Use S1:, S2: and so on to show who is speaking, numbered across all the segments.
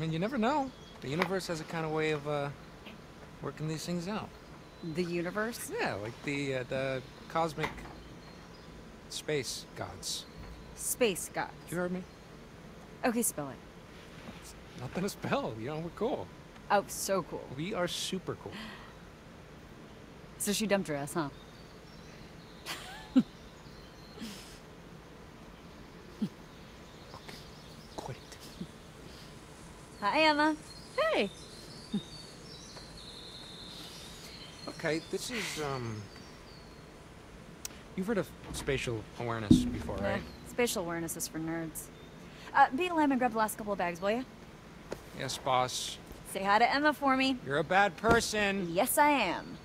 S1: I mean, you never know. The universe has a kind of way of uh, working these things out.
S2: The universe?
S1: Yeah, like the uh, the cosmic space gods.
S2: Space gods.
S1: You heard me?
S2: Okay, spell it.
S1: Nothing to spell. You know, we're cool.
S2: Oh, so cool.
S1: We are super cool.
S2: So she dumped her ass, huh?
S1: Quit it.
S2: Hi, Emma. Hey.
S1: Okay, this is um. You've heard of spatial awareness before,
S2: Yeah,
S1: right?
S2: spatial awareness is for nerds. Uh, be a lamb and grab the last couple of bags, will you?
S1: Yes, boss.
S2: Say hi to Emma for me.
S1: You're a bad person.
S2: Yes, I am.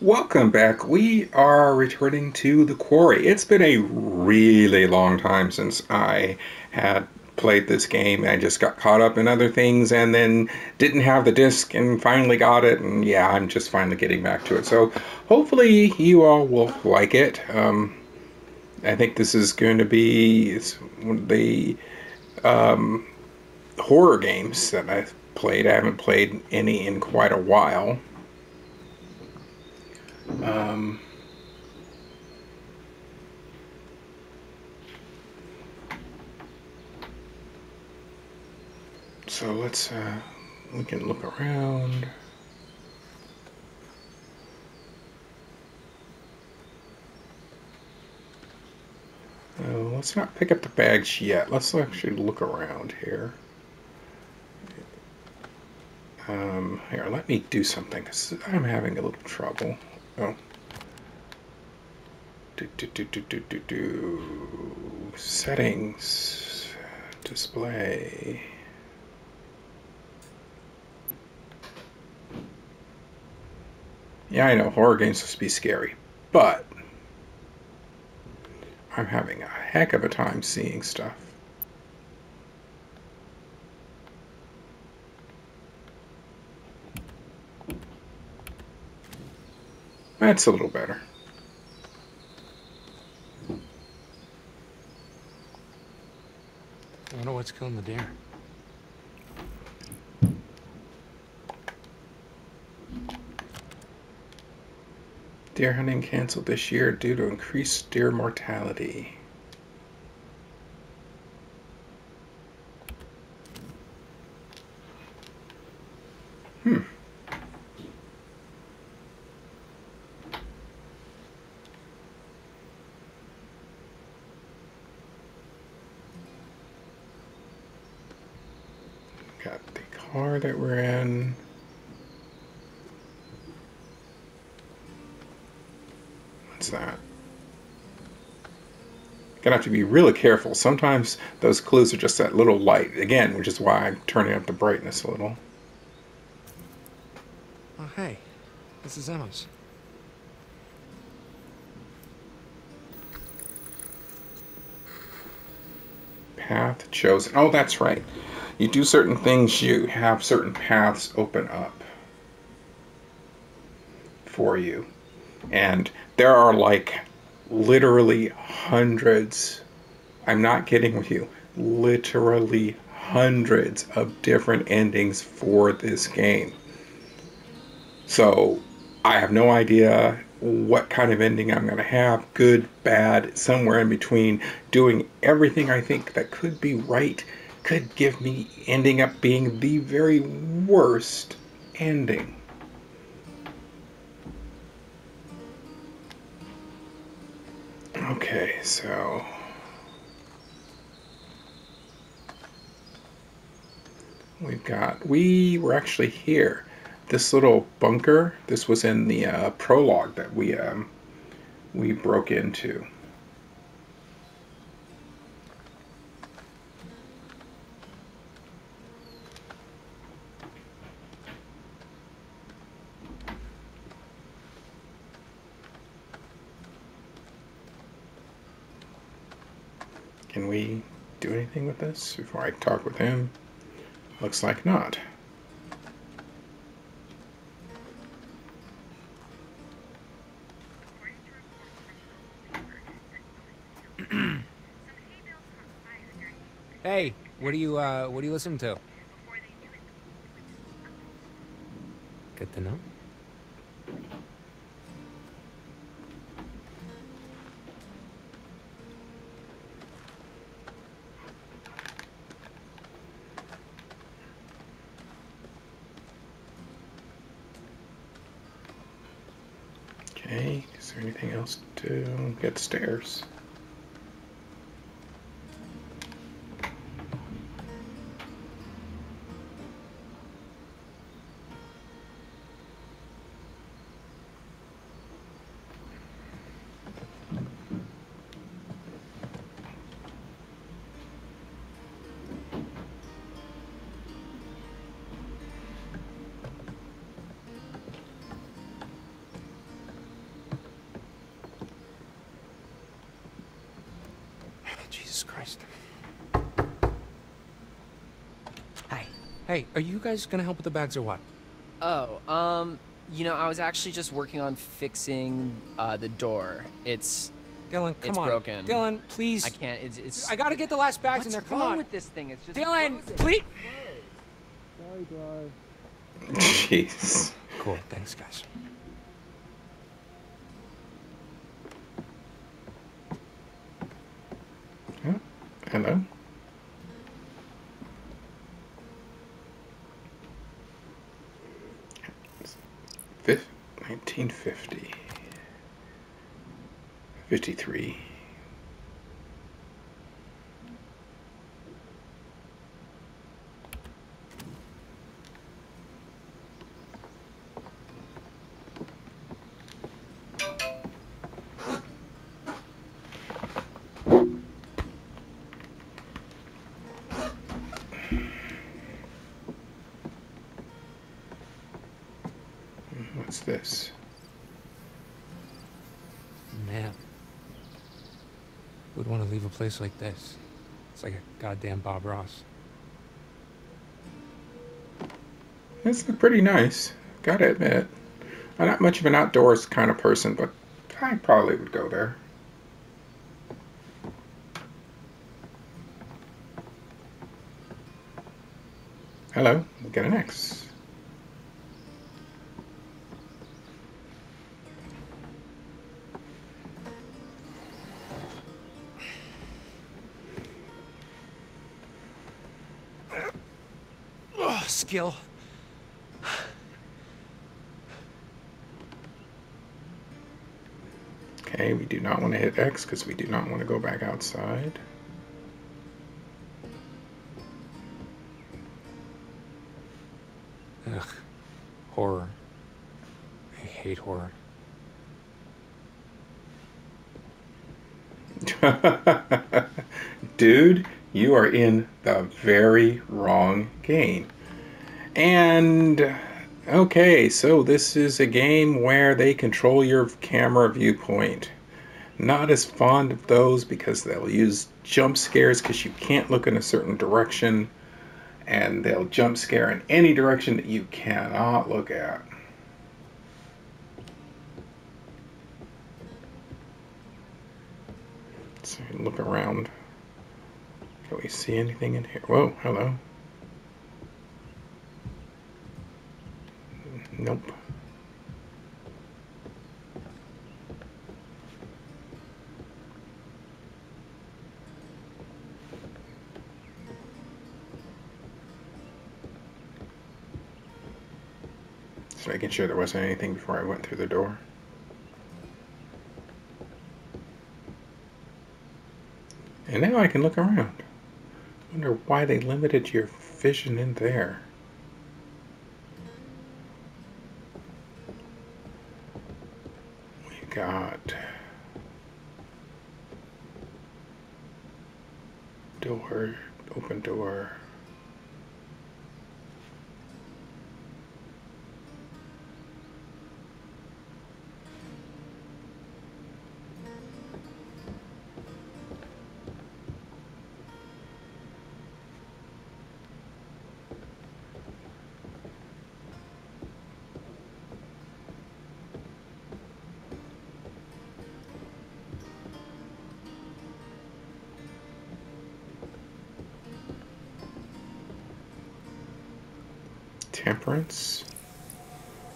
S3: Welcome back. We are returning to the quarry. It's been a really long time since I had played this game. I just got caught up in other things and then didn't have the disc and finally got it. And yeah, I'm just finally getting back to it. So hopefully you all will like it. Um, I think this is going to be one of the um, horror games that I've played. I haven't played any in quite a while. Um, so let's, uh, we can look around. Oh, let's not pick up the bags yet. Let's actually look around here. Um, here, let me do something. 'cause I'm having a little trouble. Oh. Do, do, do, do, do, do, do. Settings. Display. Yeah, I know horror games supposed to be scary, but I'm having a heck of a time seeing stuff. That's a little better.
S1: I wonder what's killing the deer.
S3: Deer hunting canceled this year due to increased deer mortality. Hmm. Got the car that we're in. What's that? Gonna have to be really careful. Sometimes those clues are just that little light. Again, which is why I'm turning up the brightness a little.
S1: Oh, hey. This is Emma's.
S3: Path chosen. Oh, that's right. You do certain things, you have certain paths open up for you. And there are like literally hundreds, I'm not kidding with you, literally hundreds of different endings for this game. So I have no idea what kind of ending I'm going to have good, bad, somewhere in between. Doing everything I think that could be right could give me ending up being the very worst ending. Okay, so. We've got. We were actually here. This little bunker. This was in the uh, prologue that we um, we broke into. Can we do anything with this before I talk with him? Looks like not.
S1: Hey, What do you uh what do you listen to? Good to know.
S3: Is there anything else to get stairs?
S1: Hey, are you guys gonna help with the bags or what?
S4: Oh, um, you know, I was actually just working on fixing uh, the door. It's,
S1: Dylan, come
S4: It's
S1: on.
S4: broken.
S1: Dylan, please.
S4: I can't. It's, it's.
S1: I gotta get the last bags
S4: What's
S1: in there. Come
S4: wrong
S1: on.
S4: with this thing? It's just.
S1: Dylan,
S4: frozen.
S1: please.
S3: Jeez.
S1: Cool. Thanks, guys.
S3: Huh? Hello? Fif- 1950. 53. What's this?
S1: Man. Who'd want to leave a place like this? It's like a goddamn Bob Ross.
S3: It's pretty nice. Gotta admit. I'm not much of an outdoors kind of person, but I probably would go there. Hello, get an X.
S1: skill.
S3: Okay, we do not want to hit X because we do not want to go back outside.
S1: Ugh. Horror. I hate horror.
S3: Dude, you are in the very wrong game. And okay, so this is a game where they control your camera viewpoint. Not as fond of those because they'll use jump scares because you can't look in a certain direction, and they'll jump scare in any direction that you cannot look at. So look around. Can we see anything in here? Whoa, hello. Nope. Just making sure there wasn't anything before I went through the door. And now I can look around. Wonder why they limited your vision in there.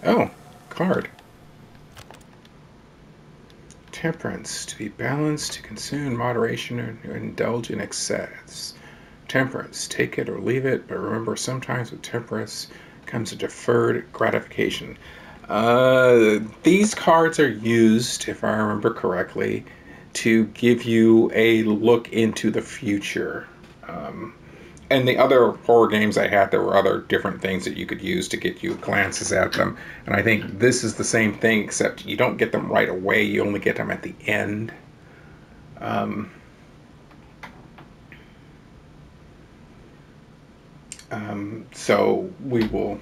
S3: Oh, card. Temperance, to be balanced, to consume moderation, or to indulge in excess. Temperance, take it or leave it, but remember sometimes with temperance comes a deferred gratification. Uh, these cards are used, if I remember correctly, to give you a look into the future. And the other horror games I had, there were other different things that you could use to get you glances at them. And I think this is the same thing, except you don't get them right away. You only get them at the end. Um, um, so we will,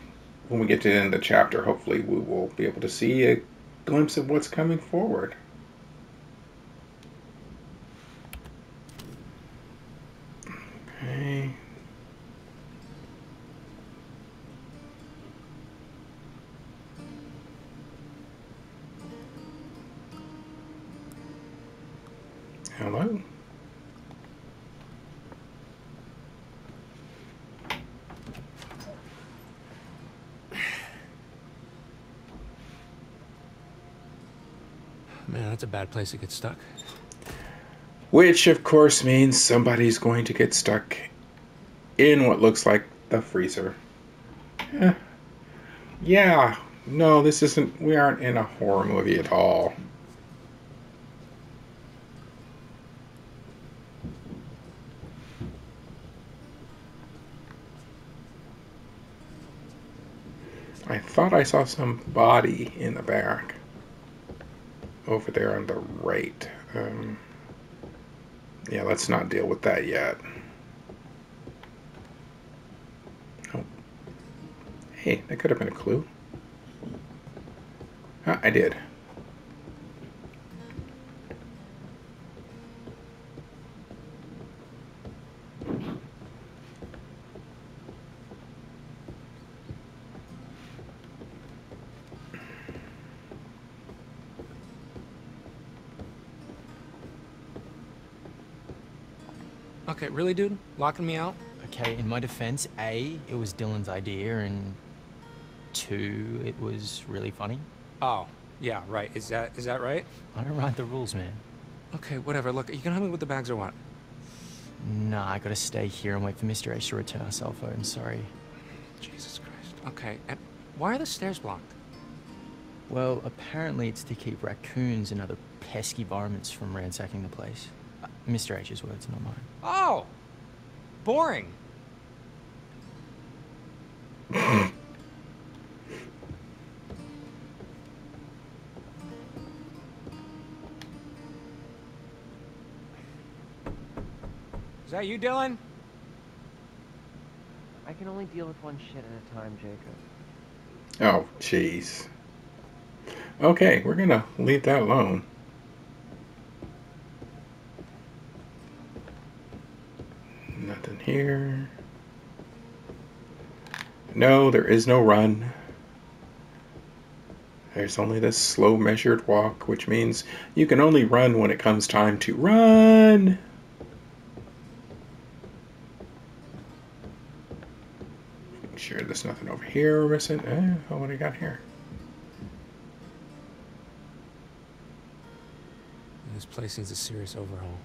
S3: when we get to the end of the chapter, hopefully we will be able to see a glimpse of what's coming forward.
S1: That's a bad place to get stuck.
S3: Which, of course, means somebody's going to get stuck in what looks like the freezer. Eh. Yeah, no, this isn't. We aren't in a horror movie at all. I thought I saw some body in the back. Over there on the right. Um, yeah, let's not deal with that yet. Oh. Hey, that could have been a clue. Ah, I did.
S1: Okay, really, dude? Locking me out?
S4: Okay, in my defense, A, it was Dylan's idea, and two, it was really funny.
S1: Oh, yeah, right. Is that is that right?
S4: I don't write the rules, man.
S1: Okay, whatever. Look, you can help me with the bags or what?
S4: Nah, I gotta stay here and wait for Mr. H to return our cell phone, sorry.
S1: Jesus Christ. Okay, and why are the stairs blocked?
S4: Well, apparently it's to keep raccoons and other pesky varmints from ransacking the place. Mr. H's words, not mine.
S1: Oh, boring. Is that you, Dylan?
S5: I can only deal with one shit at a time, Jacob.
S3: Oh, jeez. Okay, we're gonna leave that alone. Nothing here. No, there is no run. There's only this slow measured walk, which means you can only run when it comes time to run. Make sure there's nothing over here we're missing. Eh, oh, what do we got here?
S1: This place needs a serious overhaul.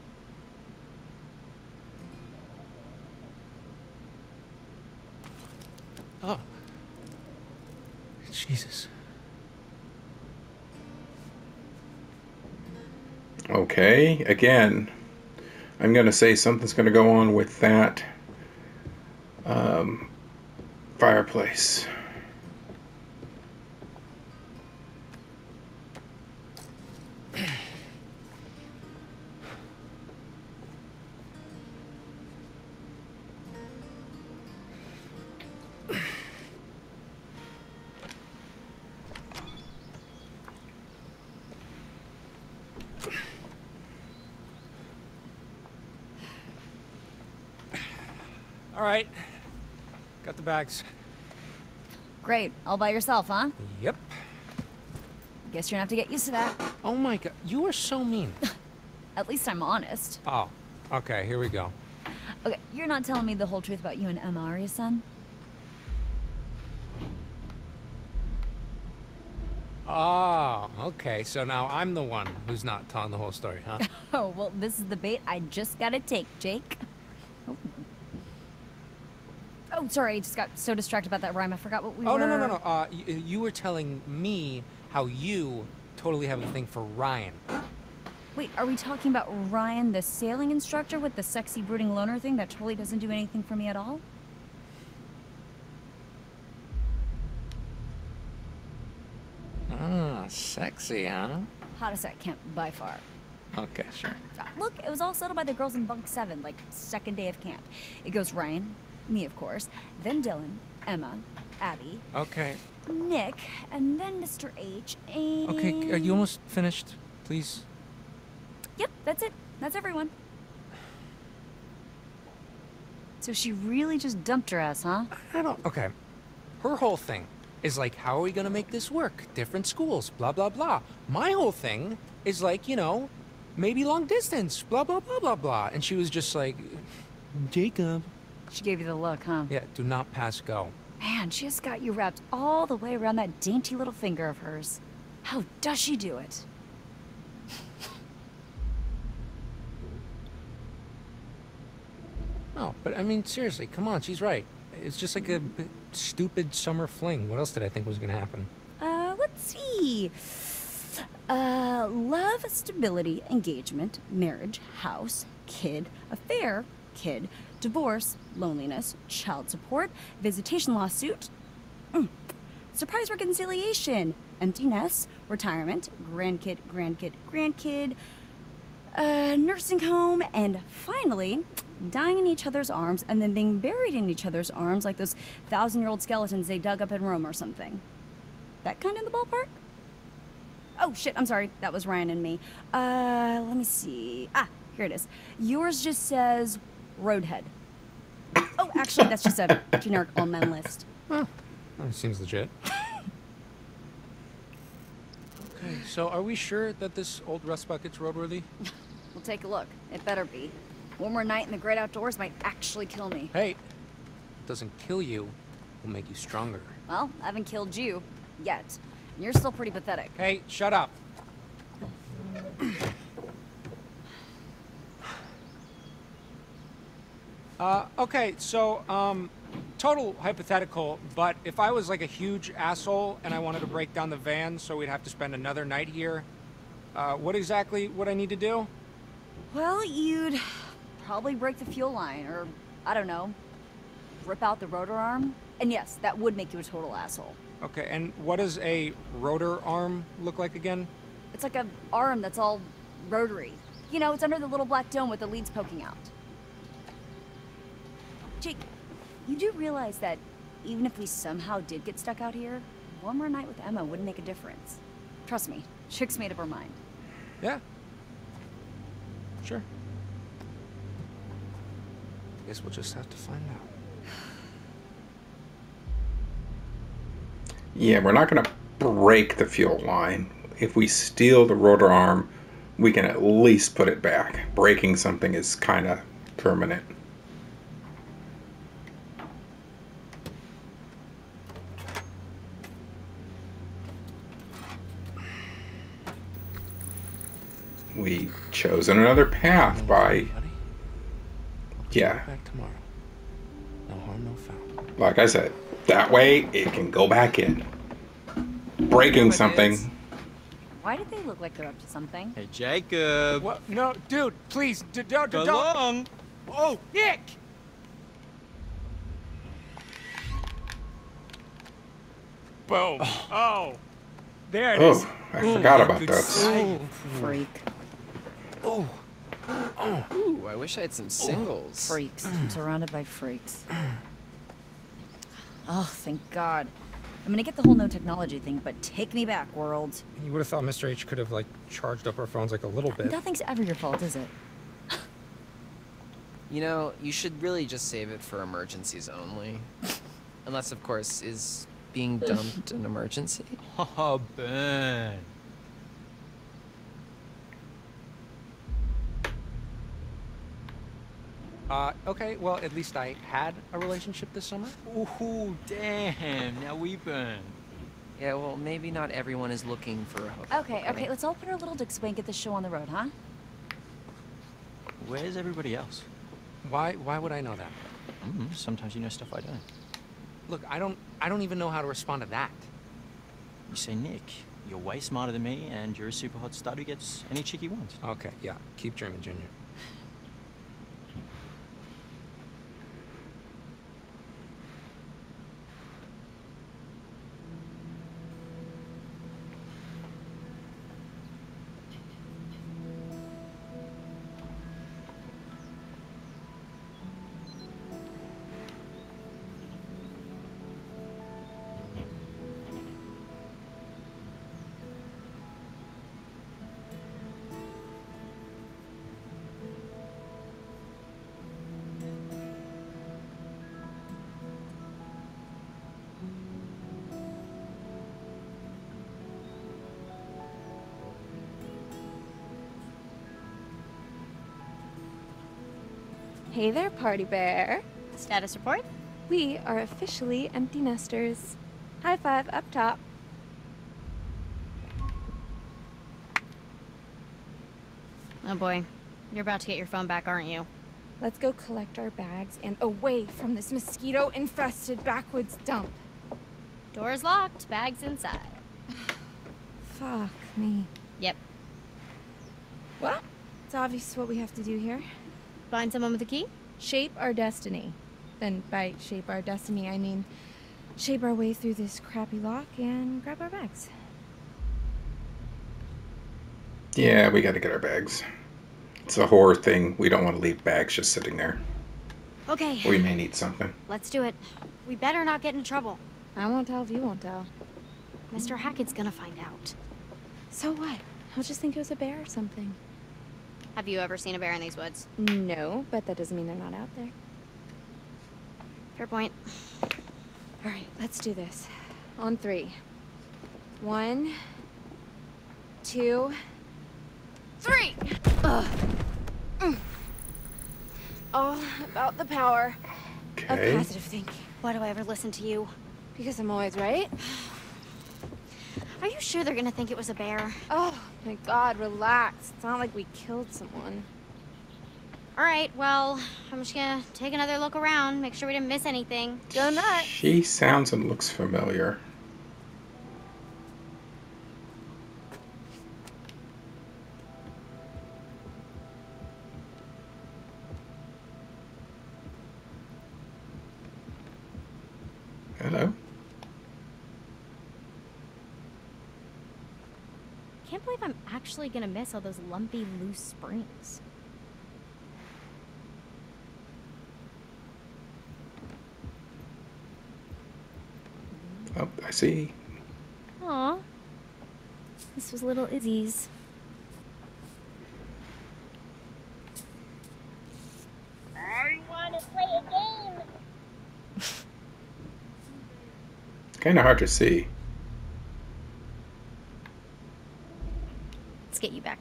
S3: Okay, again, I'm going to say something's going to go on with that um, fireplace.
S1: All right. Got the bags.
S2: Great. All by yourself, huh?
S1: Yep.
S2: Guess you're gonna have to get used to that.
S1: Oh my god, you are so mean.
S2: At least I'm honest.
S1: oh, okay, here we go.
S2: Okay, you're not telling me the whole truth about you and Emma, are you, son?
S1: Oh, okay. So now I'm the one who's not telling the whole story, huh?
S2: Oh, well, this is the bait I just gotta take, Jake. Oh. Oh, sorry, I just got so distracted about that rhyme. I forgot what we
S1: oh
S2: were.
S1: Oh, no no no no. Uh, y- you were telling me how you totally have a thing for Ryan.
S2: Wait, are we talking about Ryan, the sailing instructor with the sexy brooding loner thing that totally doesn't do anything for me at all?
S1: Ah, sexy, huh?
S2: Hottest at camp by far.
S1: Okay, sure.
S2: Look, it was all settled by the girls in bunk seven, like second day of camp. It goes Ryan, me of course, then Dylan, Emma, Abby,
S1: Okay.
S2: Nick, and then Mr. H. And
S1: Okay. Are you almost finished? Please.
S2: Yep, that's it. That's everyone. So she really just dumped her ass, huh?
S1: I don't. Okay. Her whole thing is like, how are we gonna make this work? Different schools, blah blah blah. My whole thing is like, you know, maybe long distance, blah blah blah blah blah. And she was just like, Jacob.
S2: She gave you the look, huh?
S1: Yeah, do not pass go.
S2: Man, she has got you wrapped all the way around that dainty little finger of hers. How does she do it?
S1: No, but I mean, seriously, come on, she's right. It's just like a stupid summer fling. What else did I think was gonna happen?
S2: Uh, let's see. Uh, love, stability, engagement, marriage, house, kid, affair, kid, divorce, loneliness, child support, visitation lawsuit, mm, surprise reconciliation, empty nest, retirement, grandkid, grandkid, grandkid, uh, nursing home, and finally, dying in each other's arms and then being buried in each other's arms like those thousand year old skeletons they dug up in Rome or something. That kind of the ballpark? Oh shit, I'm sorry. That was Ryan and me. Uh, let me see. Ah, here it is. Yours just says Roadhead. Oh, actually, that's just a generic all men list.
S1: Oh, that seems legit. okay, so are we sure that this old rust bucket's roadworthy?
S2: We'll take a look. It better be. One more night in the great outdoors might actually kill me.
S1: Hey, it doesn't kill you, will make you stronger.
S2: Well, I haven't killed you yet. And you're still pretty pathetic.
S1: Hey, shut up. Uh, okay, so, um, total hypothetical, but if I was like a huge asshole and I wanted to break down the van so we'd have to spend another night here, uh, what exactly would I need to do?
S2: Well, you'd probably break the fuel line, or I don't know, rip out the rotor arm. And yes, that would make you a total asshole.
S1: Okay, and what does a rotor arm look like again?
S2: It's like a arm that's all rotary. You know, it's under the little black dome with the leads poking out. Jake, you do realize that even if we somehow did get stuck out here, one more night with Emma wouldn't make a difference. Trust me, Chick's made up her mind.
S1: Yeah. Sure. I Guess we'll just have to find out.
S3: Yeah, we're not going to break the fuel line. If we steal the rotor arm, we can at least put it back. Breaking something is kind of permanent. We've chosen another path by,
S1: Buddy,
S3: yeah,
S1: back tomorrow. No harm, no foul.
S3: like I said, that way it can go back in. Breaking something.
S2: Why did they look like they're up to something?
S4: Hey, Jacob.
S1: What? No, dude, please, d- don't,
S4: Go
S1: don't.
S4: along.
S1: Oh, Nick! Boom. Oh. oh there it oh, is.
S3: Oh, I forgot about
S1: good
S3: that.
S1: sight.
S2: Freak.
S1: Oh. oh.
S5: Ooh, I wish I had some singles.
S2: Freaks. I'm surrounded by freaks. Oh, thank God. I'm gonna get the whole no technology thing, but take me back, world.
S1: You would have thought Mr. H could have, like, charged up our phones, like, a little bit.
S2: Nothing's ever your fault, is it?
S5: You know, you should really just save it for emergencies only. Unless, of course, is being dumped an emergency?
S4: Oh, burn.
S1: Uh, okay, well, at least I had a relationship this summer.
S4: Ooh, damn. Now we burn.
S5: Yeah, well, maybe not everyone is looking for a hook.
S2: Okay, okay, let's all put our little dicks away and get this show on the road, huh?
S4: Where's everybody else?
S1: Why? Why would I know that?
S4: Mm, sometimes you know stuff I don't.
S1: Look, I don't. I don't even know how to respond to that.
S4: You say, Nick, you're way smarter than me, and you're a super hot stud who gets any chick he wants.
S1: Okay, yeah. Keep dreaming, Junior.
S6: Hey there, Party Bear.
S7: Status report?
S6: We are officially empty nesters. High five up top.
S7: Oh boy. You're about to get your phone back, aren't you?
S6: Let's go collect our bags and away from this mosquito infested backwoods dump.
S7: Door's locked, bags inside.
S6: Fuck me.
S7: Yep.
S6: Well, it's obvious what we have to do here.
S7: Find someone with a key?
S6: Shape our destiny. Then by shape our destiny, I mean shape our way through this crappy lock and grab our bags.
S3: Yeah, we gotta get our bags. It's a horror thing. We don't want to leave bags just sitting there.
S7: Okay,
S3: We may need something.
S7: let's do it. We better not get in trouble.
S6: I won't tell if you won't tell.
S7: Mr. Hackett's gonna find out.
S6: So what? I'll just think it was a bear or something.
S7: Have you ever seen a bear in these woods?
S6: No, but that doesn't mean they're not out there.
S7: Fair point.
S6: All right, let's do this. On three. One, two, three. Ugh. Mm. All about the power of
S3: Okay.
S6: positive thinking.
S7: Why do I ever listen to you?
S6: Because I'm always right.
S7: Are you sure they're gonna think it was a bear?
S6: Oh my god, relax. It's not like we killed someone.
S7: Alright, well, I'm just gonna take another look around, make sure we didn't miss anything.
S6: Go nuts.
S3: She sounds and looks familiar. Hello?
S7: Can't believe I'm actually gonna miss all those lumpy, loose springs.
S3: Oh, I see.
S6: Aw. This was little Izzy's.
S3: Kind of hard to see.
S7: Let's get you back to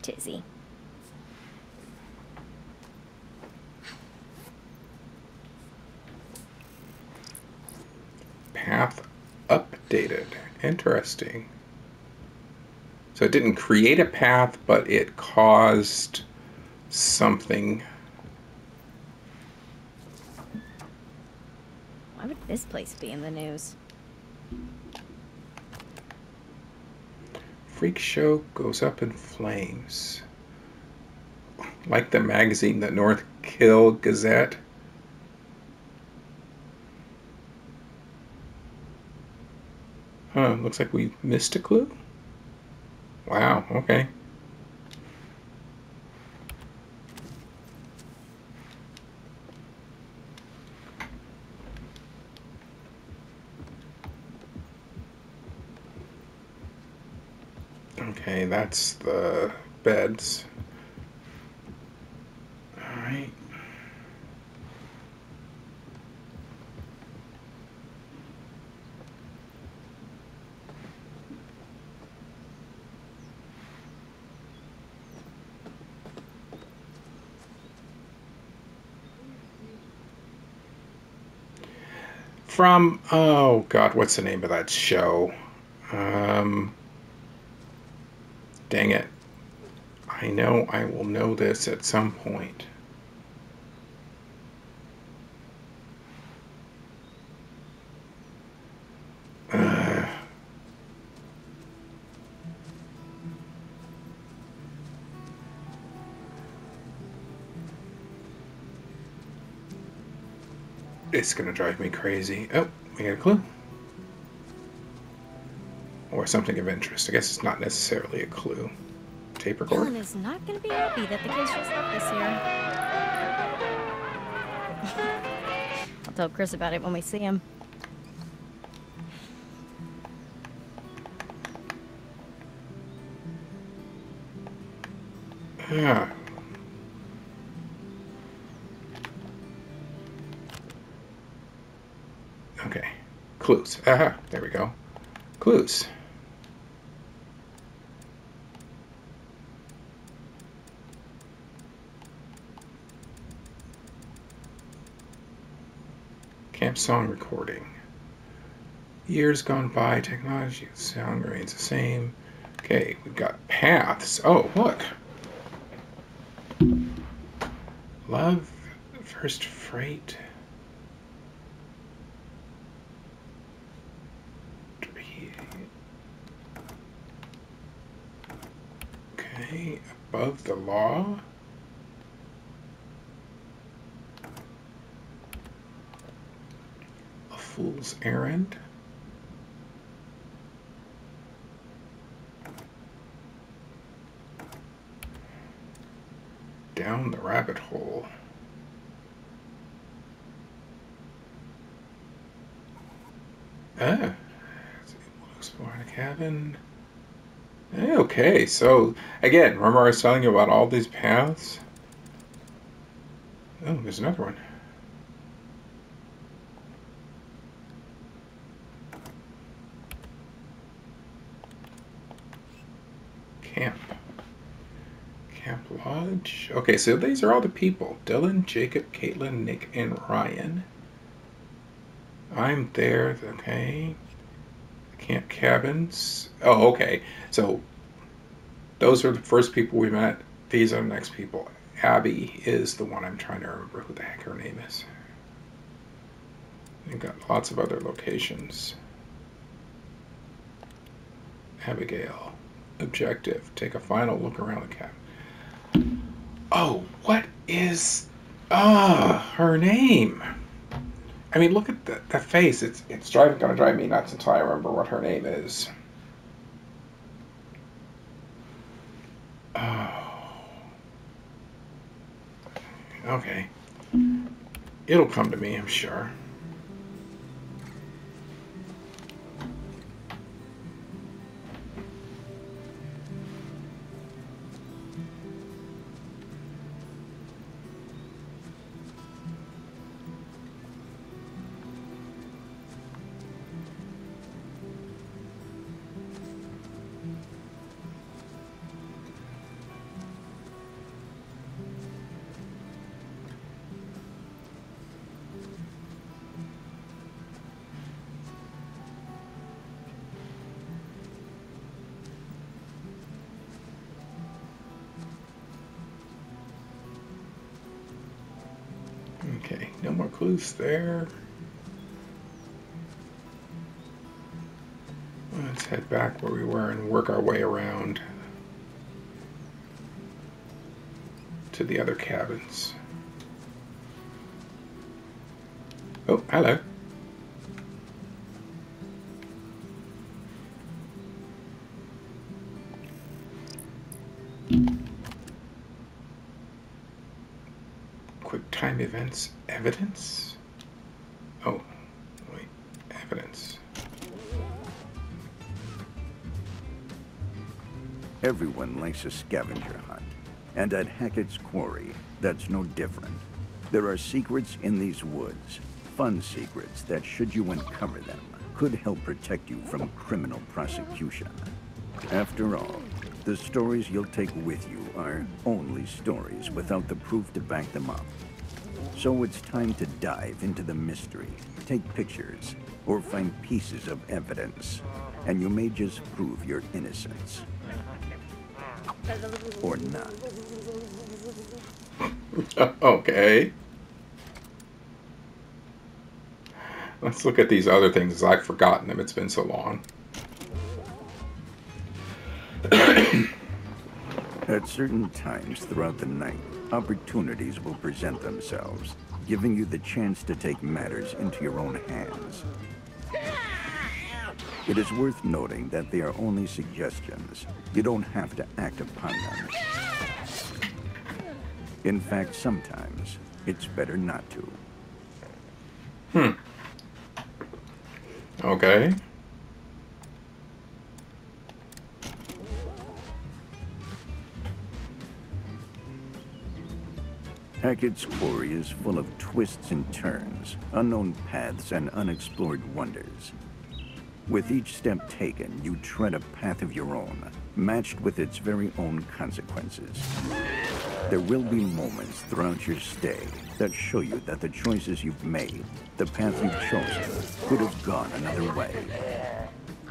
S7: Izzy.
S3: Path updated. Interesting. So it didn't create a path, but it caused something.
S2: Why would this place be in the news?
S3: Freak show goes up in flames. Like the magazine, the North Kill Gazette. Huh, looks like we missed a clue. Wow, okay. Okay, that's the beds. Alright. From, oh god, what's the name of that show? Uh, Um, dang it. I know I will know this at some point. It's gonna drive me crazy. Oh, we got a clue. Or something of interest. I guess it's not necessarily a clue. Tape recorder?
S2: Helen is not going to be happy that the kids just left this year. I'll tell Chris about it when we see him.
S3: Yeah. Okay. Clues. Aha, there we go. Clues. Camp song recording. Years gone by, technology, sound remains the same. Okay, we've got paths. Oh, look. Love, first freight. Okay, above the law. Errand. Down the rabbit hole. Ah, explore the cabin. Okay, so again, remember I was telling you about all these paths? Oh, there's another one. Camp. Camp Lodge. Okay, so these are all the people. Dylan, Jacob, Kaitlyn, Nick, and Ryan. I'm there, okay. Camp Cabins. Oh, okay. So those are the first people we met. These are the next people. Abby is the one I'm trying to remember who the heck her name is. We've got lots of other locations. Abigail. Objective. Take a final look around the cabin. Oh, what is uh, her name? I mean, look at the, the face. It's it's driving gonna drive me nuts until I remember what her name is. Oh. Okay. It'll come to me, I'm sure. Clues there. Let's head back where we were and work our way around to the other cabins. Oh, hello. Events evidence? Oh, wait, evidence.
S8: Everyone likes a scavenger hunt. And at Hackett's Quarry, that's no different. There are secrets in these woods. Fun secrets that, should you uncover them, could help protect you from criminal prosecution. After all, the stories you'll take with you are only stories without the proof to back them up. So it's time to dive into the mystery, take pictures, or find pieces of evidence. and you may just prove your innocence. Or not.
S3: okay. Let's look at these other things. I've forgotten them. It's been so long.
S8: Certain times throughout the night, opportunities will present themselves, giving you the chance to take matters into your own hands. It is worth noting that they are only suggestions. You don't have to act upon them. In fact, sometimes it's better not to.
S3: Hmm. Okay.
S8: Hackett's Quarry is full of twists and turns, unknown paths, and unexplored wonders. With each step taken, you tread a path of your own, matched with its very own consequences. There will be moments throughout your stay that show you that the choices you've made, the path you've chosen, could have gone another way.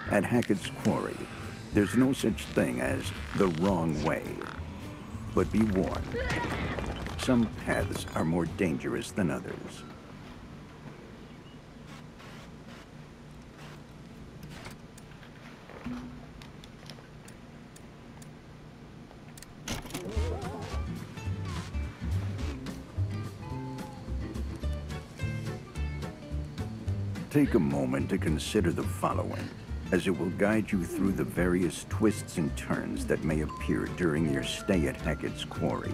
S8: At Hackett's Quarry, there's no such thing as the wrong way. But be warned, some paths are more dangerous than others. Take a moment to consider the following, as it will guide you through the various twists and turns that may appear during your stay at Hackett's Quarry.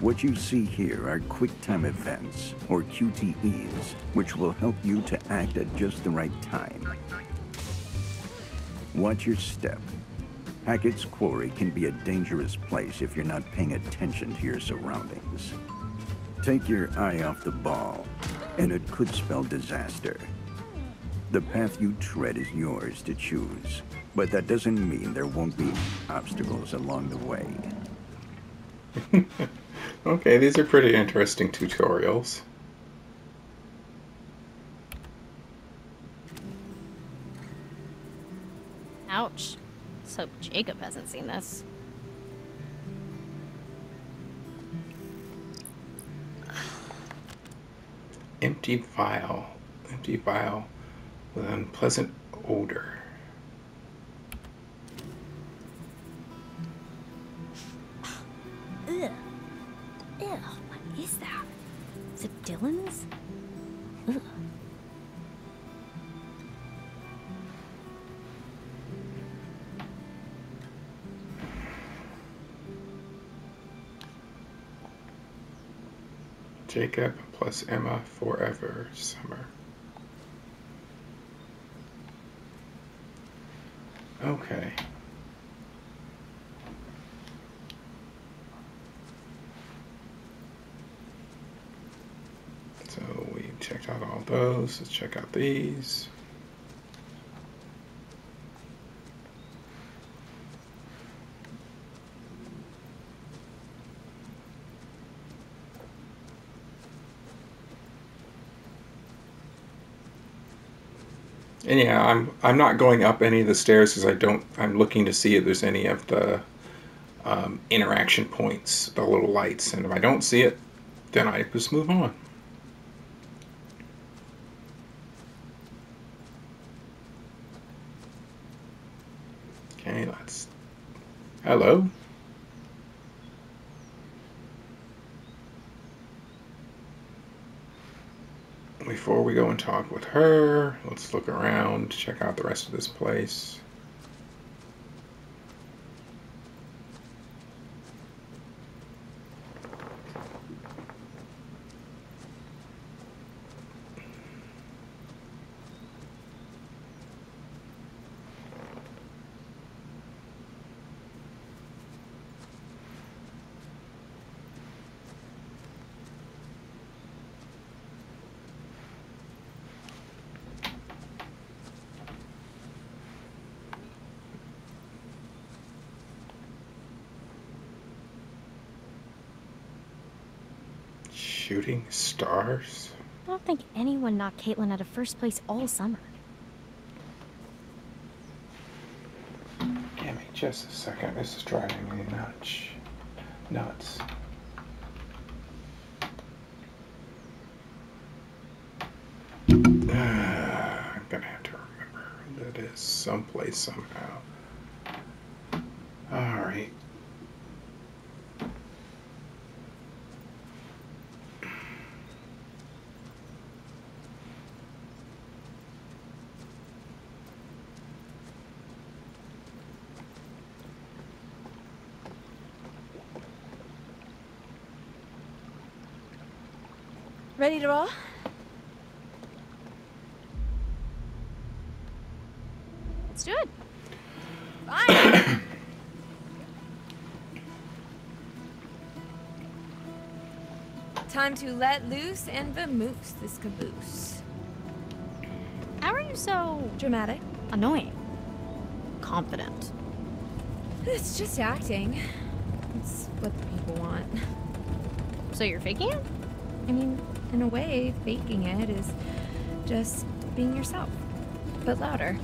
S8: What you see here are quick-time events, or QTEs, which will help you to act at just the right time. Watch your step. Hackett's Quarry can be a dangerous place if you're not paying attention to your surroundings. Take your eye off the ball, and it could spell disaster. The path you tread is yours to choose, but that doesn't mean there won't be obstacles along the way.
S3: okay, these are pretty interesting tutorials.
S7: Ouch. Let's hope Jacob hasn't seen this.
S3: Empty vial. Empty vial with unpleasant odor. Forever summer. Okay. So we checked out all those. Let's check out these. And yeah, I'm I'm not going up any of the stairs because I don't. I'm looking to see if there's any of the um, interaction points, the little lights, and if I don't see it, then I just move on. Okay, let's. Hello. Before we go and talk with her, let's look around, check out the rest of this place. Shooting stars?
S7: I don't think anyone knock Kaitlyn out of first place all summer.
S3: Give me just a second. This is driving me nuts. Nuts. I'm gonna have to remember that is someplace somehow. Alright.
S6: Ready to roll?
S7: Let's do it.
S6: Fine. Time to let loose and vamoose this caboose.
S7: How are you so
S6: Dramatic.
S7: annoying? Confident.
S6: It's just acting. It's what the people want.
S7: So you're faking it?
S6: I mean, in a way, faking it is just being yourself, but louder.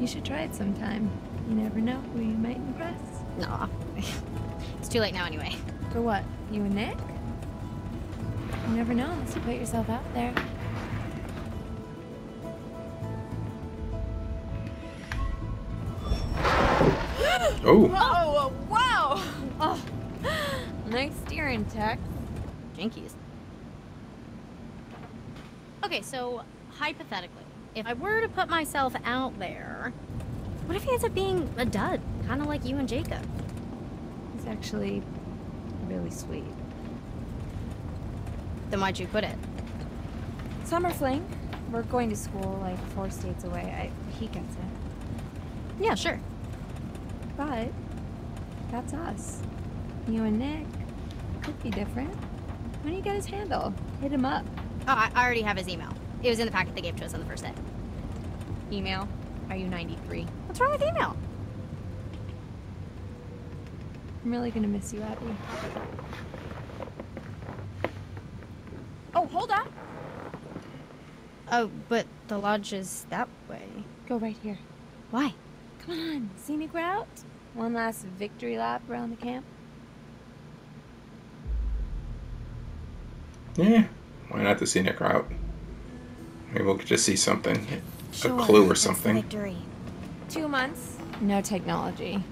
S6: You should try it sometime. You never know who you might impress.
S7: No. it's too late now anyway.
S6: For what? You and Nick? You never know unless you put yourself out there.
S3: Oh,
S6: Whoa, whoa! Oh, nice steering, Tech.
S7: Jinkies. Okay, so hypothetically, if I were to put myself out there, what if he ends up being a dud? Kind of like you and Jacob.
S6: It's actually really sweet.
S7: Then why'd you quit it?
S6: Summer fling. We're going to school like four states away. I, he gets it.
S7: Yeah, sure.
S6: But that's us. You and Nick could be different. When do you get his handle? Hit him up.
S7: Oh, I I already have his email. It was in the packet they gave to us on the first day.
S6: Email. Are you 93?
S7: What's wrong with email?
S6: I'm really gonna miss you, Abby. Oh, hold on.
S7: Oh, but the lodge is that way.
S6: Go right here.
S7: Why?
S6: Come on, scenic route. One last victory lap around the camp.
S3: Yeah. Why not the scenic route? Maybe we'll just see something. A clue or something.
S7: Victory.
S6: Two months. No technology.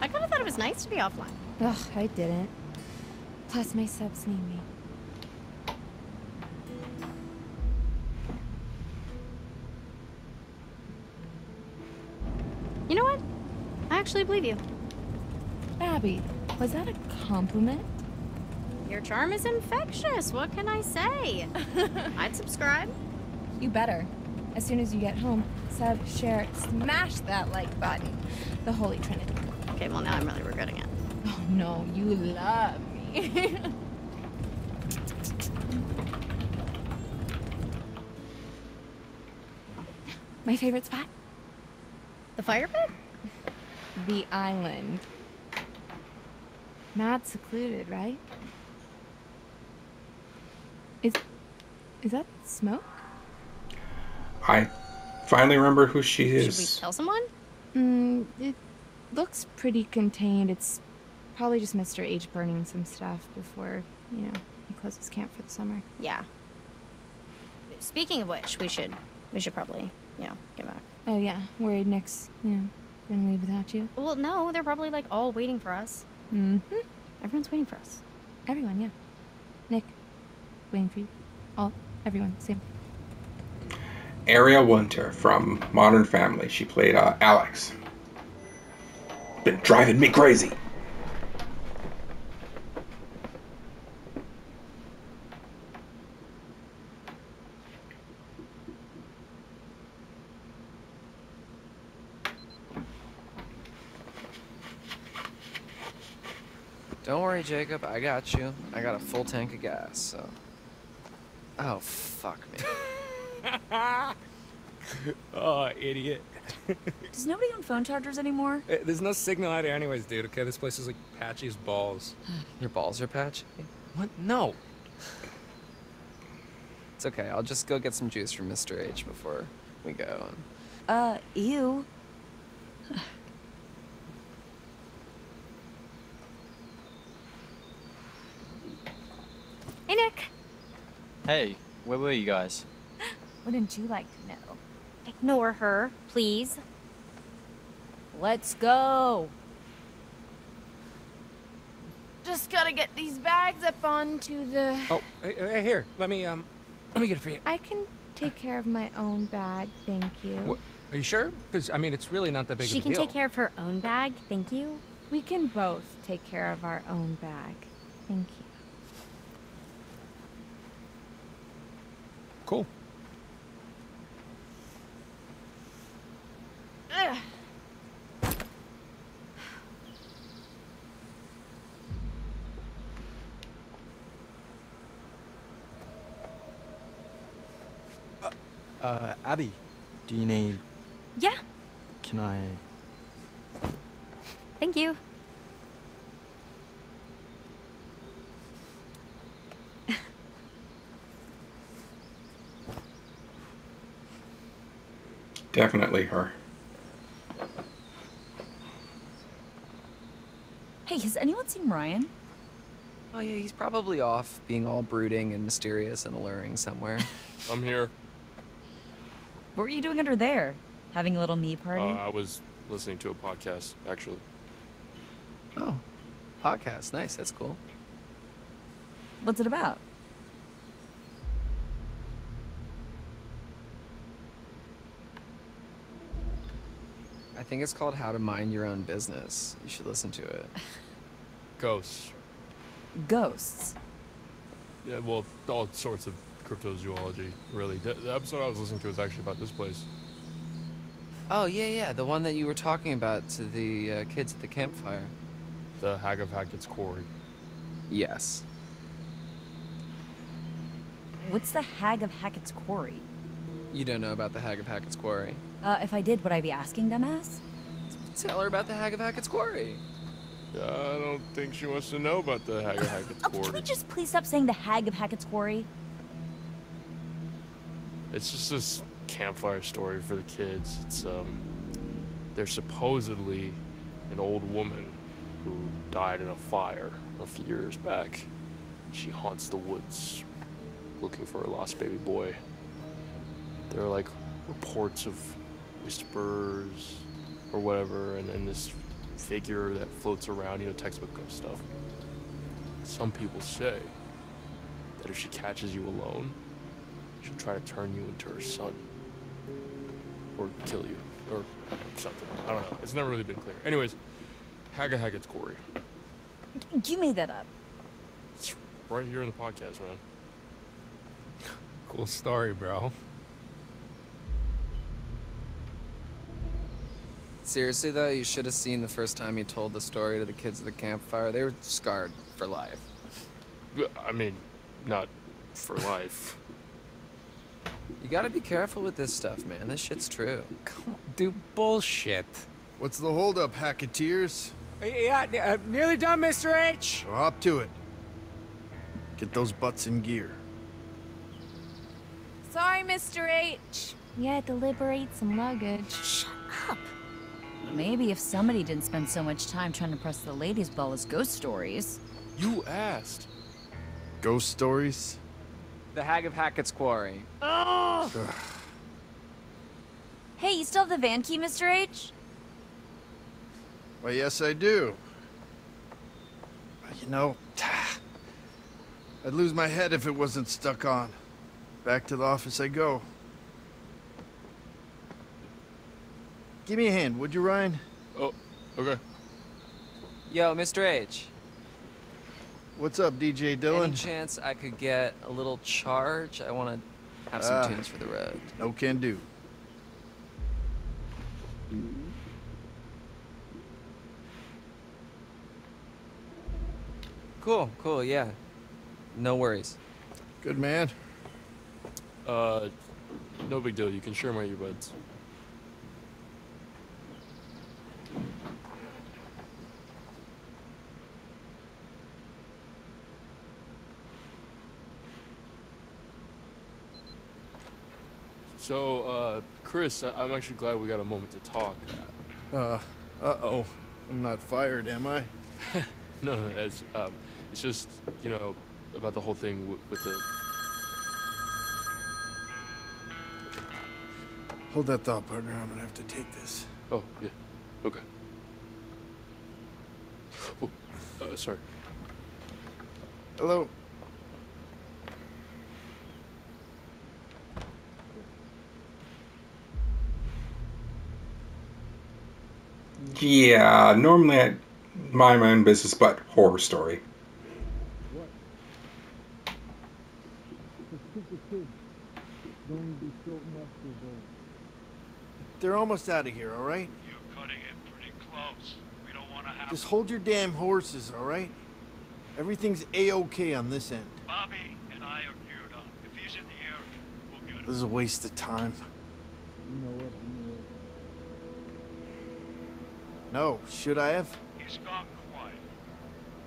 S7: I kind of thought it was nice to be offline.
S6: Ugh, I didn't. Plus, my subs need me.
S7: You know what? I actually believe you.
S6: Abby, was that a compliment?
S7: Your charm is infectious. What can I say? I'd subscribe.
S6: You better. As soon as you get home, sub, share, smash that like button. The Holy Trinity.
S7: Okay, well now I'm really regretting it.
S6: Oh no, you love me. My favorite spot?
S7: The fire pit?
S6: The island. Not secluded, right? Is is that smoke?
S3: I finally remember who she is.
S7: Should we
S3: is.
S7: tell someone?
S6: Mm, it looks pretty contained. It's probably just Mr. H burning some stuff before, you know, he closes camp for the summer.
S7: Yeah. Speaking of which, we should we should probably, you know, get back.
S6: Oh yeah, worried Nick's, you know, gonna leave without you.
S7: Well, no, they're probably like all waiting for us.
S6: Mm-hmm.
S7: Everyone's waiting for us.
S6: Everyone, yeah. Nick, waiting for you. All, everyone, same.
S3: Ariel Winter from Modern Family. She played uh, Alex. Been driving me crazy.
S5: Don't worry, Jacob. I got you. I got a full tank of gas, so. Oh, fuck me.
S1: oh, idiot.
S2: Does nobody own phone chargers anymore?
S1: Eh, There's no signal out here anyways, dude, okay? This place is like patchy as balls.
S5: Your balls are patchy?
S1: What? No.
S5: It's okay. I'll just go get some juice from Mr. H before we go.
S2: Uh, ew.
S6: Hey, Nick.
S4: Hey, where were you guys?
S6: Wouldn't you like to know?
S7: Ignore her, please.
S2: Let's go.
S6: Just gotta get these bags up onto the.
S1: Oh, hey, hey, here. Let me um, let me get it for you.
S6: I can take care of my own bag, thank you.
S1: What, are you sure? Because I mean, it's really not that big
S7: She
S1: of a
S7: can take care of her own bag, thank you.
S6: We can both take care of our own bag, thank you.
S1: Cool.
S6: Ugh.
S4: Uh, Abby, do you need.
S7: Yeah,
S4: Can I.
S7: thank you.
S3: Definitely her.
S2: Hey, has anyone seen Ryan?
S5: Oh yeah, he's probably off being all brooding and mysterious and alluring somewhere.
S9: I'm here.
S2: What were you doing under there? Having a little me party?
S9: Uh, I was listening to a podcast, actually.
S5: oh, podcast, nice. That's cool.
S2: What's it about?
S5: Think it's called How to Mind Your Own Business. You should listen to it.
S9: Ghosts.
S2: Ghosts.
S9: Yeah, well, all sorts of cryptozoology, really. The, the episode I was listening to was actually about this place.
S5: Oh yeah, yeah, the one that you were talking about to the uh, kids at the campfire.
S9: The Hag of Hackett's Quarry.
S5: Yes.
S2: What's the Hag of Hackett's Quarry?
S5: You don't know about the Hag of Hackett's Quarry.
S2: Uh, if I did, would I be asking dumbass?
S5: Tell her about the Hag of Hackett's Quarry.
S9: Yeah, I don't think she wants to know about the Hag of Hackett's
S2: Oh, can we
S9: Quarry.
S2: just please stop saying the Hag of Hackett's Quarry?
S9: It's just this campfire story for the kids. It's um, there's supposedly an old woman who died in a fire a few years back. She haunts the woods, looking for a lost baby boy. There are like reports of whispers or whatever, and then this figure that floats around, you know, textbook ghost stuff. Some people say that if she catches you alone, she'll try to turn you into her son. Or kill you. Or something. I don't know. It's never really been clear. Anyways, Hagga Haggett's Quarry.
S2: You made that up.
S9: It's right here in the podcast, man.
S1: Cool story, bro.
S5: Seriously though, you should have seen the first time he told the story to the kids at the campfire. They were scarred for life.
S9: I mean, not for life.
S5: You gotta be careful with this stuff, man. This shit's true.
S1: Do bullshit.
S10: What's the holdup, Hacketeers?
S1: Yeah, uh, nearly done, Mr. H.
S10: So hop to it. Get those butts in gear.
S6: Sorry, Mr. H. We had to liberate some luggage.
S2: Shut up. Maybe if somebody didn't spend so much time trying to press the ladies' ball as ghost stories.
S9: You asked.
S10: Ghost stories?
S5: The Hag of Hackett's Quarry. Oh!
S2: Hey, you still have the van key, Mr. H?
S10: Why, yes, I do. But You know, I'd lose my head if it wasn't stuck on. Back to the office I go. Give me a hand, would you, Ryan?
S9: Oh, okay.
S5: Yo, Mr. H.
S10: What's up, DJ Dylan?
S5: Any
S10: Dylan?
S5: chance I could get a little charge? I want to have some
S10: Ah.
S5: tunes for the road.
S10: No can do.
S5: Cool, cool, yeah. No worries.
S10: Good man.
S9: Uh, no big deal. You can share my earbuds. So, uh, Chris, I- I'm actually glad we got a moment to talk.
S10: Uh, uh-oh. I'm not fired, am I?
S9: No, no, it's um, it's just you know about the whole thing with, with the.
S10: Hold that thought, partner. I'm gonna have to take this.
S9: Oh yeah, okay. Oh, uh, sorry.
S10: Hello.
S3: Yeah, normally I mind my own business, but horror story.
S10: They're almost out of here, all right?
S11: You're cutting it pretty close. We don't want to have
S10: Just hold your damn horses, all right? Everything's a-okay on this end.
S11: Bobby and I are geared up. If he's in the area, we'll get him.
S10: This is a waste of time. No, should I have?
S11: He's gone quiet.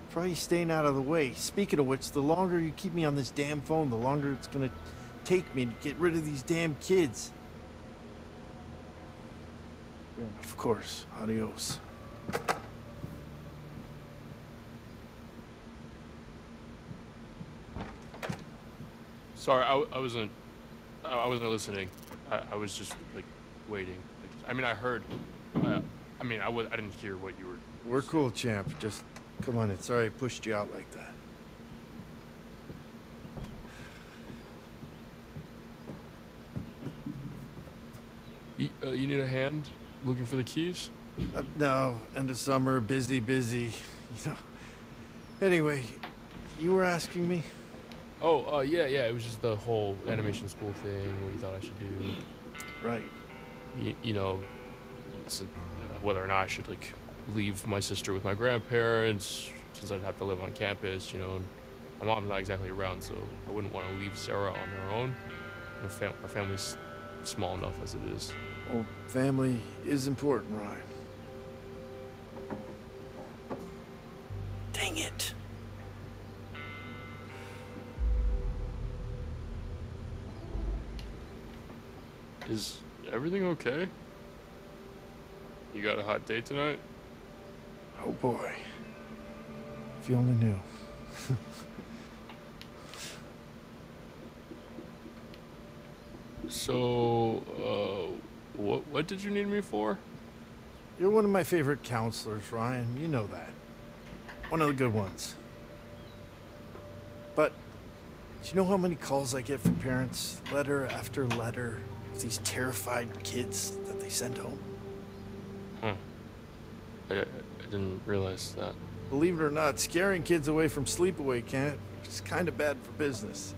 S10: Probably staying out of the way. Speaking of which, the longer you keep me on this damn phone, the longer it's gonna take me to get rid of these damn kids. Of course. Adios.
S9: Sorry, I wasn't. I I wasn't listening. I, I was just like waiting. Like, I mean, I heard. I mean, I was. I didn't hear what you were.
S10: We're cool, champ. Just come on in. Sorry I pushed you out like that.
S9: You, uh, you need a hand looking for the keys?
S10: Uh, no, end of summer, busy, busy. You know. Anyway, you were asking me?
S9: Oh, uh, yeah, yeah. It was just the whole animation school thing. What you thought I should do?
S10: Right.
S9: You, you know, it's, uh, whether or not I should like leave my sister with my grandparents since I'd have to live on campus. You know, my mom's not exactly around, so I wouldn't want to leave Sarah on her own. Our, fam- our family's small enough as it is.
S10: Well, family is important, Ryan. Dang it.
S9: Is everything okay? You got a hot date tonight?
S10: Oh boy. If you only knew.
S9: So, uh, what what did you need me for?
S10: You're one of my favorite counselors, Ryan. You know that. One of the good ones. But, do you know how many calls I get from parents, letter after letter, with these terrified kids that they send home?
S9: Huh. I, I didn't realize that.
S10: Believe it or not, scaring kids away from sleepaway camp is kind of bad for business.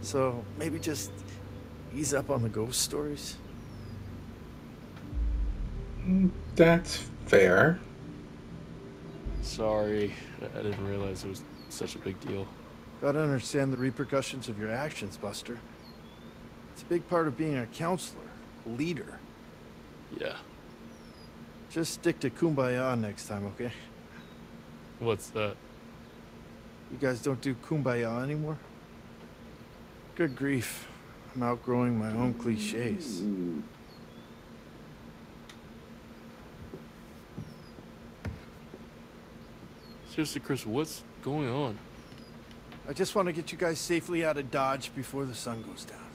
S10: So maybe just ease up on the ghost stories.
S3: Mm, that's fair.
S9: Sorry, I, I didn't realize it was such a big deal.
S10: Gotta understand the repercussions of your actions, Buster. It's a big part of being a counselor, leader.
S9: Yeah.
S10: Just stick to kumbaya next time, okay?
S9: What's that?
S10: You guys don't do kumbaya anymore? Good grief. I'm outgrowing my own cliches.
S9: Seriously, Chris, what's going on?
S10: I just want to get you guys safely out of Dodge before the sun goes down.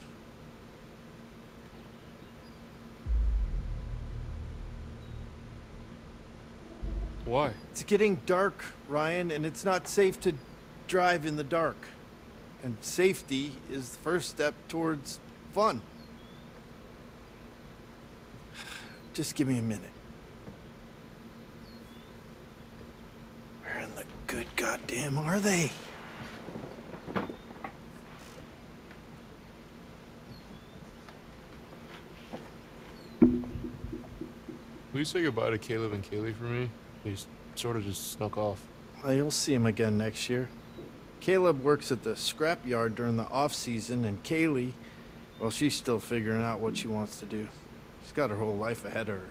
S9: Why?
S10: It's getting dark, Ryan, and it's not safe to drive in the dark. And safety is the first step towards fun. Just give me a minute. Where in the good goddamn are they?
S9: Will you say goodbye to Caleb and Kaylee for me? He's sort of just snuck off.
S10: Well, you'll see him again next year. Caleb works at the scrapyard during the off season, and Kaylee, well, she's still figuring out what she wants to do. She's got her whole life ahead of her.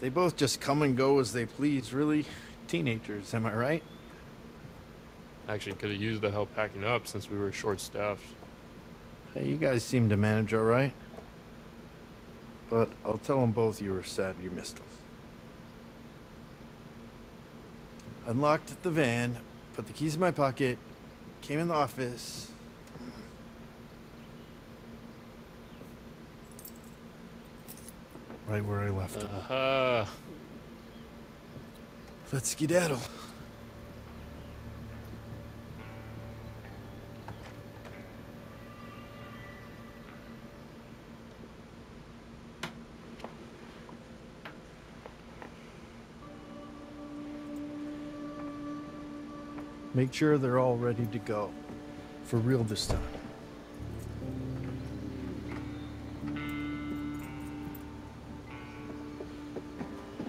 S10: They both just come and go as they please, really. Teenagers, am I right?
S9: Actually, could have used the help packing up since we were short-staffed.
S10: Hey, you guys seem to manage all right. But I'll tell them both you were sad you missed them. Unlocked the van, put the keys in my pocket, came in the office. Right where I left.
S9: Uh,
S10: Let's skedaddle. Make sure they're all ready to go. For real this time.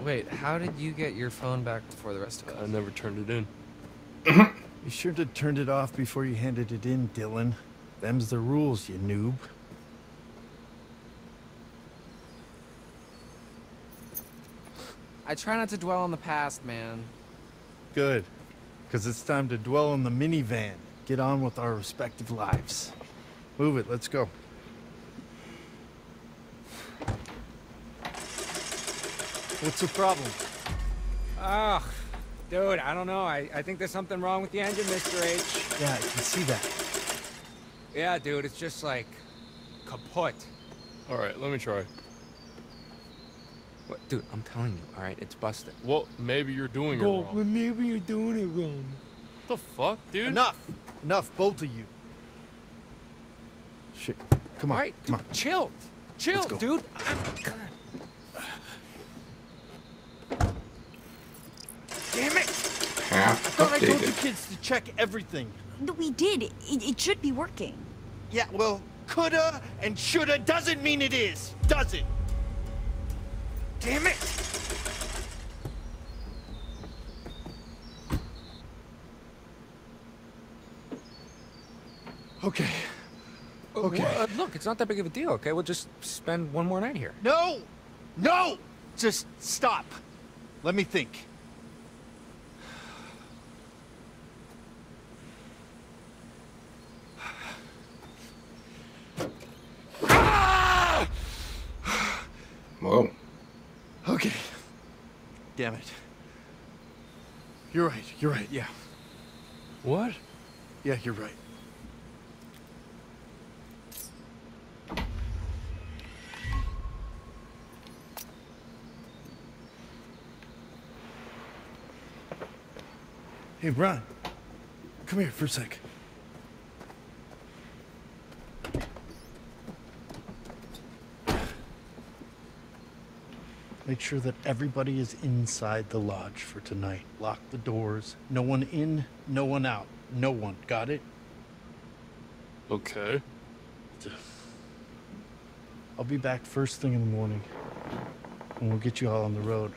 S5: Wait, how did you get your phone back before the rest of us?
S9: I never turned it in.
S10: You should have turned it off before you handed it in, Dylan. Them's the rules, you noob.
S5: I try not to dwell on the past, man.
S10: Good. Because it's time to dwell in the minivan. Get on with our respective lives. Move it, let's go. What's the problem?
S1: Ugh, dude, I don't know. I, I think there's something wrong with the engine, Mr. H.
S10: Yeah, I can see that.
S1: Yeah, dude, it's just like kaput.
S9: All right, let me try.
S1: What, dude, I'm telling you, all right, it's busted.
S9: Well, maybe you're doing it wrong.
S1: maybe you're doing it wrong.
S9: What the fuck, dude?
S10: Enough! Enough, both of you. Shit. Come on.
S1: All right,
S10: come
S1: dude,
S10: on.
S1: chill. Chill,
S10: Let's go.
S1: dude. I'm, God. Damn it!
S3: Half
S10: thought I told you kids to check everything.
S2: No, We did. It, it should be working.
S10: Yeah, well, coulda and shoulda doesn't mean it is, does it?
S1: Damn it!
S10: Okay.
S1: Okay. Uh, look, it's not that big of a deal, okay? We'll just spend one more night here.
S10: No! No! Just stop. Let me think.
S3: Whoa.
S10: Okay. Damn it. You're right. Yeah.
S9: What?
S10: Yeah, you're right. Hey, Ron. Come here for a sec. Make sure that everybody is inside the lodge for tonight. Lock the doors. No one in, no one out. No one. Got it?
S9: Okay.
S10: I'll be back first thing in the morning. And we'll get you all on the road.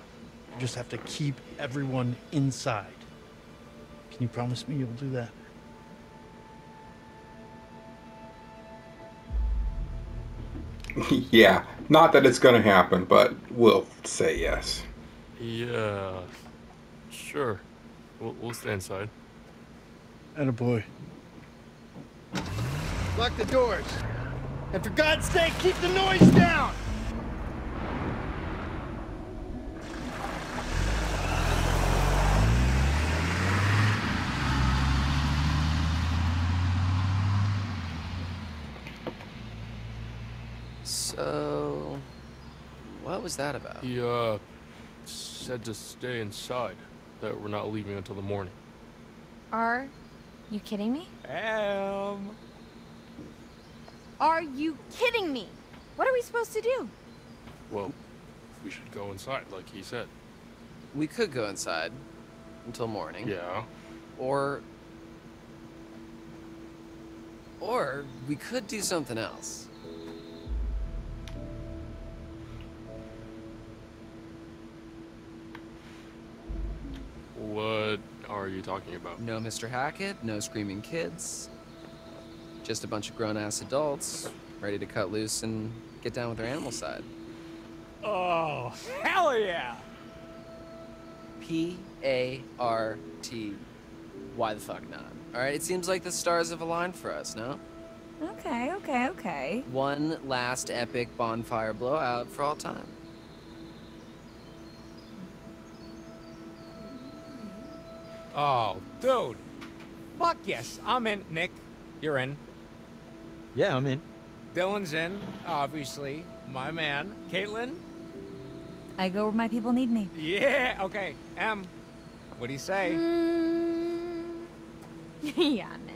S10: You just have to keep everyone inside. Can you promise me you'll do that?
S3: yeah, not that it's gonna happen, but we'll say yes.
S9: Yeah. Sure. We'll, we'll stay inside.
S10: And a boy. Lock the doors. And for God's sake, keep the noise down!
S5: So, what was that about?
S9: He, uh, said to stay inside. That we're not leaving until the morning.
S6: Are you kidding me?
S1: Um.
S6: Are you kidding me? What are we supposed to do?
S9: Well, we should go inside, like he said.
S5: We could go inside until morning.
S9: Yeah.
S5: Or. Or we could do something else.
S9: What are you talking about?
S5: No Mr. Hackett, no screaming kids. Just a bunch of grown ass adults ready to cut loose and get down with their animal side.
S1: Oh, hell yeah!
S5: P A R T. Why the fuck not? Alright, it seems like the stars have aligned for us, no?
S2: Okay, okay, okay.
S5: One last epic bonfire blowout for all time.
S1: Oh, dude. Fuck yes, I'm in. Nick, you're in.
S4: Yeah, I'm in.
S1: Dylan's in, obviously. My man. Kaitlyn?
S2: I go where my people need me.
S1: Yeah, okay. Em, what do you say?
S7: Mm, yeah, I'm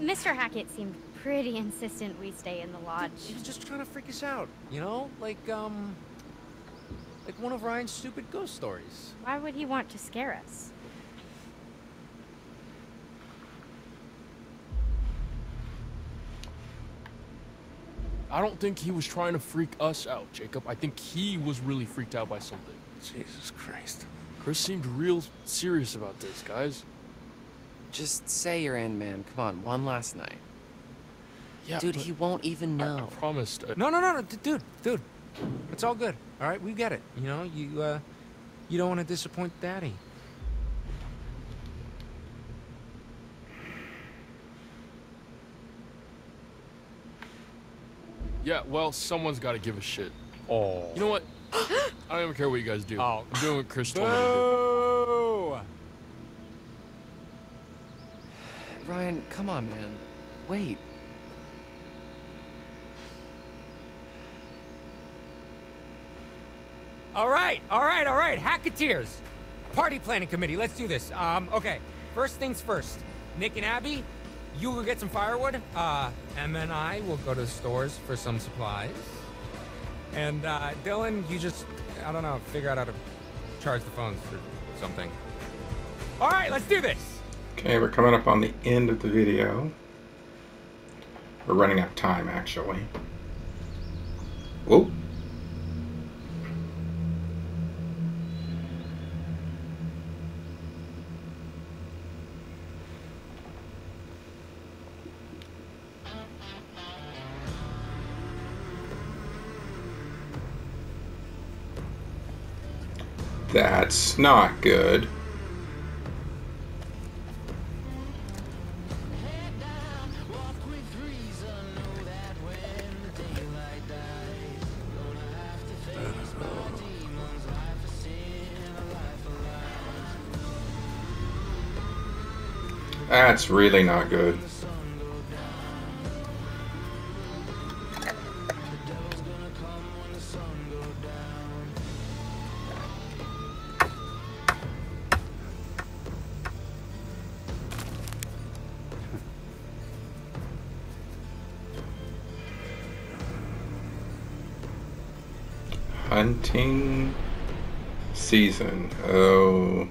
S7: in. Mr. Hackett seemed pretty insistent we stay in the lodge.
S1: He was just trying to freak us out, you know? Like, um... Like one of Ryan's stupid ghost stories.
S7: Why would he want to scare us?
S9: I don't think he was trying to freak us out, Jacob. I think he was really freaked out by something.
S10: Jesus Christ.
S9: Chris seemed real serious about this, guys.
S5: Just say you're in, man. Come on, one last night.
S9: Yeah,
S5: Dude, he won't even know.
S9: I, promised. I-
S1: No, no, no, no, dude, dude. It's all good. All right, we get it. You know, you uh, you don't want to disappoint Daddy.
S9: Yeah, well, someone's got to give a shit.
S1: Oh.
S9: You know what? I don't even care what you guys do.
S1: Oh.
S9: I'm doing what Chris told me to do.
S1: Boo!
S5: Ryan, come on, man. Wait.
S1: All right, all right, Hacketeers. Party planning committee. Let's do this. Um, okay. First things first. Nick and Abby, you will get some firewood. Uh, and then I will go to the stores for some supplies. And uh, Dylan, you just, I don't know, figure out how to charge the phones or something. All right, let's do this.
S3: Okay, we're coming up on the end of the video. We're running out of time, actually. Whoa. That's not good. That's really not good. Oh.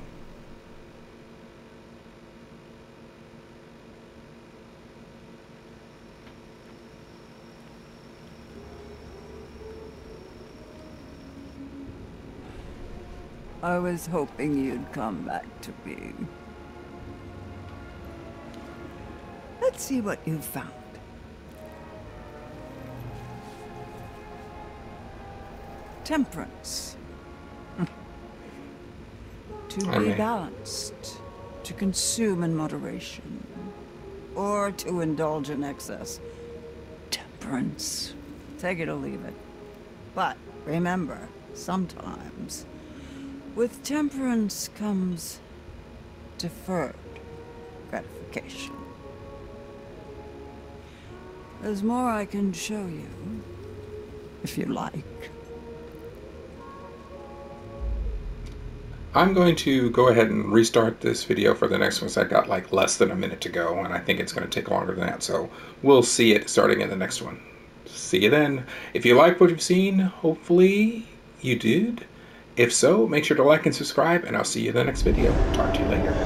S12: I was hoping you'd come back to me. Let's see what you found. Temperance. To
S3: I
S12: be
S3: mean-
S12: balanced, to consume in moderation, or to indulge in excess. Temperance. Take it or leave it. But remember, sometimes with temperance comes deferred gratification. There's more I can show you, if you like.
S3: I'm going to go ahead and restart this video for the next one. 'cause I got like less than a minute to go, and I think it's going to take longer than that. So we'll see it starting in the next one. See you then. If you like what you've seen, hopefully you did. If so, make sure to like and subscribe, and I'll see you in the next video. Talk to you later.